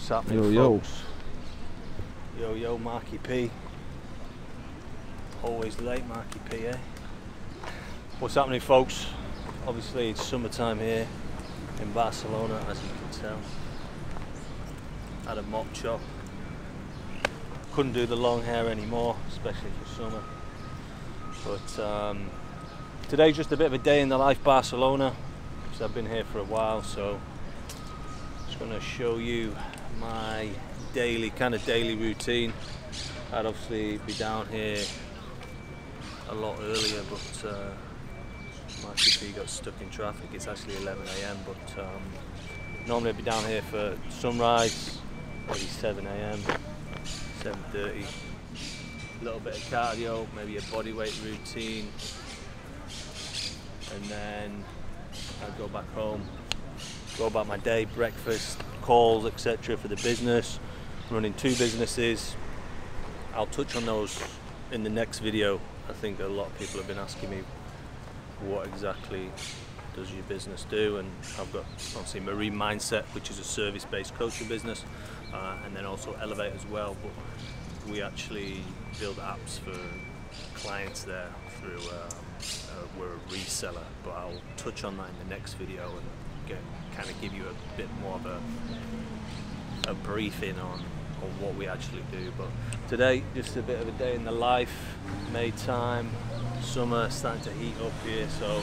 What's happening, Yo, yo. folks? Yo, yo, Marky P. Always late, Marky P, eh? What's happening, folks? Obviously, it's summertime here in Barcelona, as you can tell. Had a mop chop. Couldn't do the long hair anymore, especially for summer. But um, today's just a bit of a day in the life Barcelona, because I've been here for a while, so I'm just going to show you my daily kind of daily routine. I'd obviously be down here a lot earlier, but uh, my CP got stuck in traffic. It's actually 11 a.m. But um, normally I'd be down here for sunrise, maybe 7 a.m., 7:30. A little bit of cardio, maybe a body weight routine, and then I'd go back home, go about my day, breakfast, calls, etc. for the business, running two businesses. I'll touch on those in the next video. I think a lot of people have been asking me what exactly does your business do and I've got obviously Marine Mindset which is a service-based coaching business uh, and then also Elevate as well but we actually build apps for clients there through um, uh, we're a reseller but I'll touch on that in the next video and kind of give you a bit more of a a briefing on on what we actually do but today just a bit of a day in the life May time summer starting to heat up here so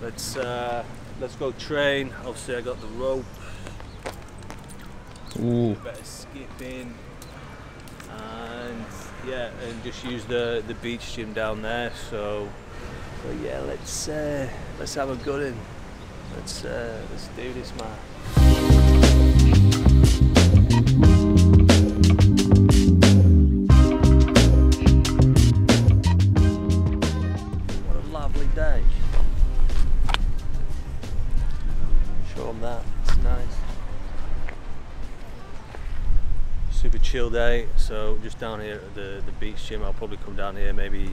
let's uh, let's go train. Obviously I got the rope. Ooh. a bit of skipping and yeah and just use the the beach gym down there so so yeah let's uh, let's have a good in let's uh, let's do this man. What a lovely day. Show them that. It's nice. Super chill day. So just down here at the, the beach gym, I'll probably come down here maybe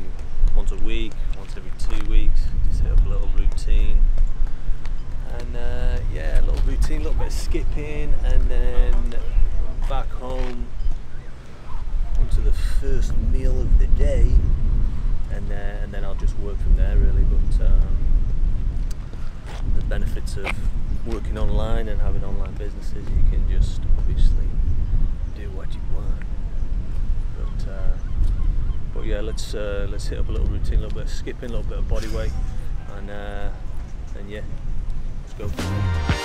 once a week, once every two weeks, just hit up a little routine. And uh, yeah, a little routine, a little bit of skipping, and then back home onto the first meal of the day, and then and then I'll just work from there really. But um, the benefits of working online and having online businesses, you can just obviously do what you want. But uh, but yeah, let's uh, let's hit up a little routine, a little bit of skipping, a little bit of body weight, and uh, and yeah, go.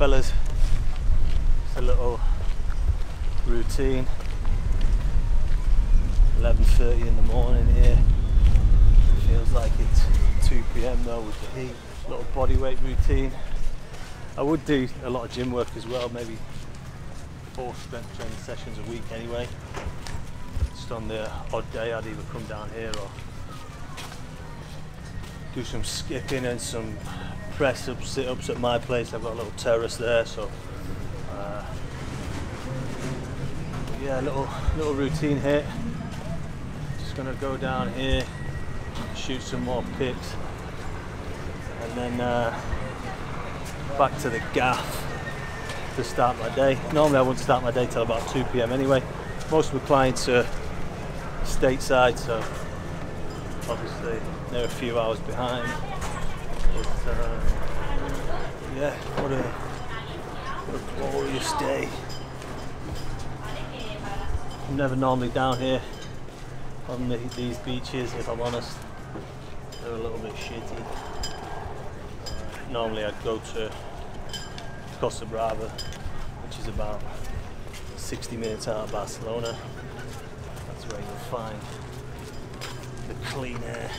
Fellas, it's a little routine. 11:30 in the morning here. Feels like it's 2 p.m. though with the heat. Little body weight routine. I would do a lot of gym work as well, maybe four strength training sessions a week anyway. Just on the odd day, I'd either come down here or do some skipping and some press sit ups at my place. I've got a little terrace there, so uh, yeah, little little routine here. Just gonna go down here, shoot some more pics, and then uh, back to the gaff to start my day. Normally I wouldn't start my day till about 2 p.m. anyway, most of my clients are stateside, so obviously they're a few hours behind. But uh, yeah, what a what a glorious day. I'm never normally down here on the, these beaches, if I'm honest. They're a little bit shitty. Normally I'd go to Costa Brava, which is about 60 minutes out of Barcelona. That's where you'll find the clean air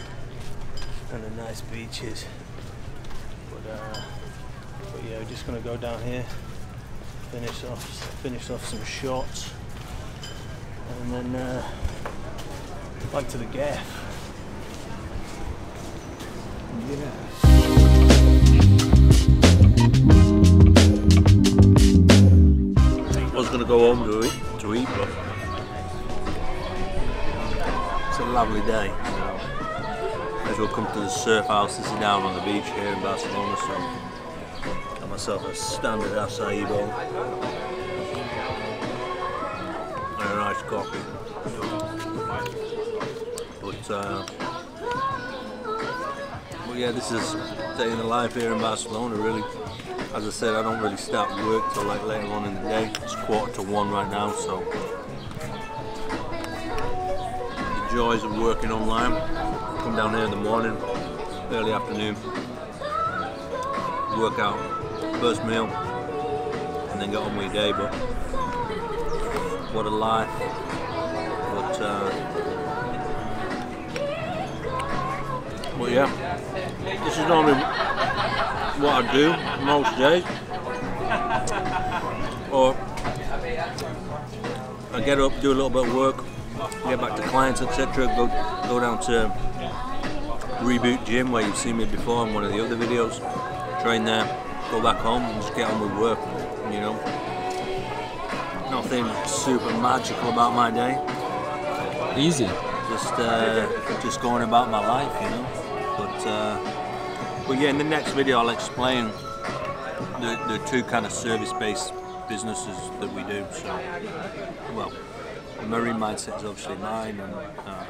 and the nice beaches. But, uh, but yeah, we're just gonna go down here, finish off, finish off some shots, and then uh, back to the gaff. Yeah. Was gonna go home to eat, to eat, but it's a lovely day. Well come to the surf house. This is down on the beach here in Barcelona, so got myself a standard acai bowl and a nice coffee. But, uh, but yeah, this is day in the life here in Barcelona. Really, as I said, I don't really start work till like later on in the day. It's quarter to one right now, so the joys of working online. Come down here in the morning, early afternoon, work out, first meal, and then get on with your day. But what a life! But uh, but yeah, this is normally what I do most days. Or I get up, do a little bit of work, get back to clients, etc. Go go down to Reboot Gym where you've seen me before in one of the other videos. Train there, go back home and just get on with work, you know. Nothing super magical about my day. Easy. Just uh, just going about my life, you know. But uh, but yeah, in the next video I'll explain the, the two kind of service-based businesses that we do. So, well, the marine mindset is obviously mine, and, uh,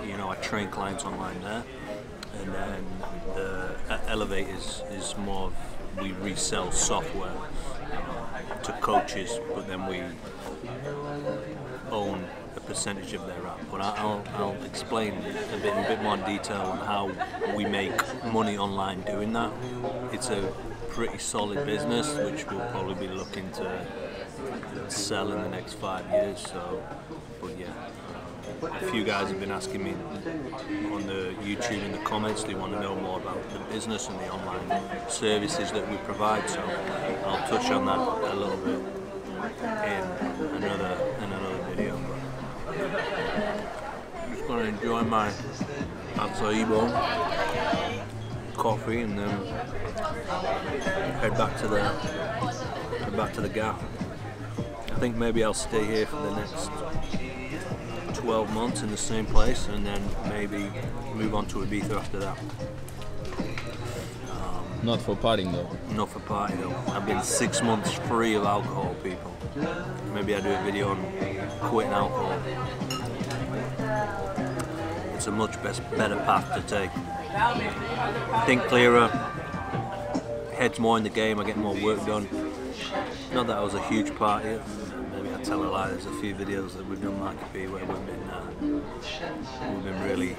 and you know I train clients online there, and then the Elevate is is more of we resell software uh, to coaches, but then we own a percentage of their app. But I'll, I'll explain a bit in a bit more detail on how we make money online doing that. It's a pretty solid business, which we'll probably be looking to sell in the next five years. So, but yeah. A few guys have been asking me on the YouTube in the comments they want to know more about the business and the online services that we provide. So I'll touch on that a little bit in another in another video. But just gonna enjoy my acai coffee, and then head back to the head back to the gaff. I think maybe I'll stay here for the next 12 months in the same place, and then maybe move on to Ibiza after that. Um, Not for partying though. Not for partying though. I've been six months free of alcohol, people. Maybe I do a video on quitting alcohol. It's a much best, better path to take. Think clearer, heads more in the game, I get more work done. Not that I was a huge party. Tell a lie. There's a few videos that we've done B where we've been uh, we've been really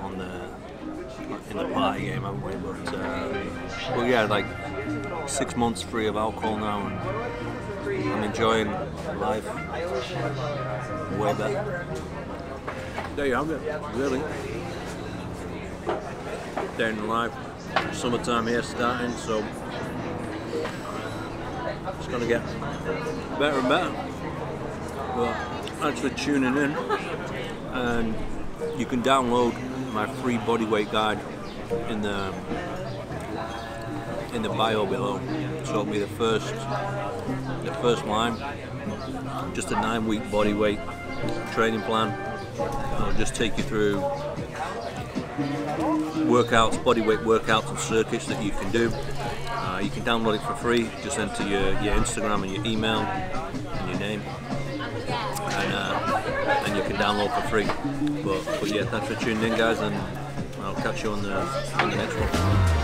on the in the party game, haven't we? But, uh, but yeah, like six months free of alcohol now, and I'm enjoying life way better. There you have it, really. Day in life. Summertime here starting, so it's gonna get better and better. But actually tuning in, and you can download my free bodyweight guide in the in the bio below. So it'll be the first the first line. Just a nine week bodyweight training plan. I'll just take you through workouts, bodyweight workouts and circuits that you can do. You can download it for free. Just enter your, your Instagram and your email and your name. and uh, and you can download for free. But but yeah, thanks for tuning in, guys, and I'll catch you on the on the next one.